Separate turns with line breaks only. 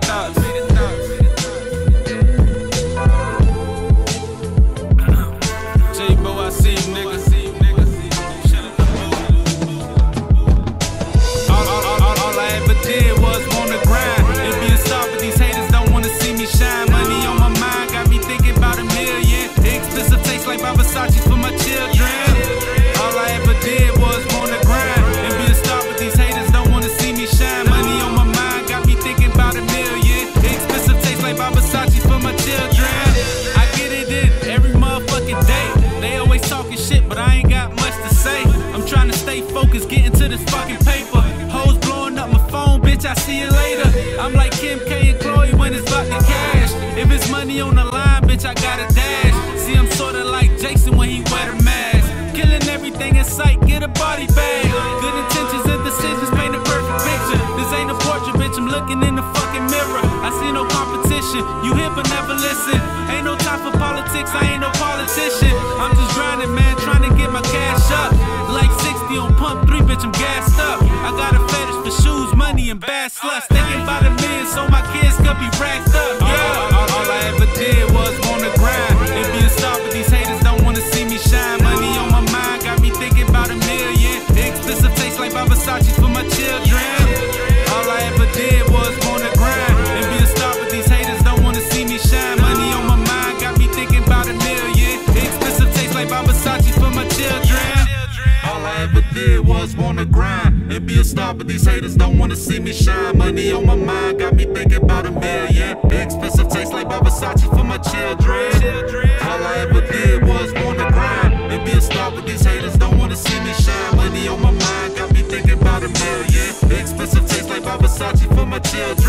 thoughts. I see you, nigga. All, all, all, I ever did was wanna grind. But these haters don't wanna see me shine. Money on my mind, got me thinking about a million. Taste like stay focused, getting to this fucking paper. Hoes blowing up my phone, bitch, I see you later. I'm like Kim K and Khloe when it's about the cash. If it's money on the line, bitch, I gotta dash. See, I'm sorta like Jason when he wear the mask. Killing everything in sight, get a body bag. Good intentions and decisions paint a perfect picture. This ain't a portrait, bitch, I'm looking in the fucking mirror. I see no competition. You hear but never listen. Ain't no time money, and bad sluts. Thinking about a million so my kids could be racked up. Yeah, all, all I ever did was wanna grind. It be a start, but these haters don't wanna see me shine. Money on my mind, got me thinking about a million. Expensive taste like Versace for my children. All I ever did was wanna grind. It be a start, but these haters don't wanna see me shine. Money on my mind, got me thinking about a million. Expensive taste like Versace for my children. All I ever did always wanna grind and be a star, but these haters don't wanna see me shine. Money on my mind got me thinking about a million. Expensive taste like Versace for my children. All I ever did was wanna grind and be a star, but these haters don't wanna see me shine. Money on my mind got me thinking about a million. Expensive taste like Versace for my children.